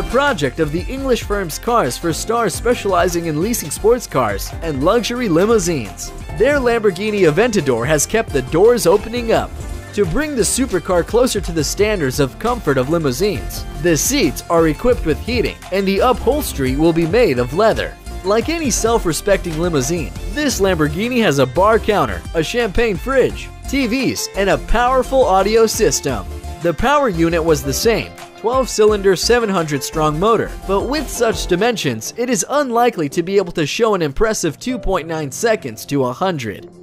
the project of the English firm's Cars for stars specializing in leasing sports cars and luxury limousines. Their Lamborghini Aventador has kept the doors opening up to bring the supercar closer to the standards of comfort of limousines. The seats are equipped with heating, and the upholstery will be made of leather. Like any self-respecting limousine, this Lamborghini has a bar counter, a champagne fridge, TVs, and a powerful audio system. The power unit was the same, 12-cylinder 700-strong motor, but with such dimensions, it is unlikely to be able to show an impressive 2.9 seconds to 100.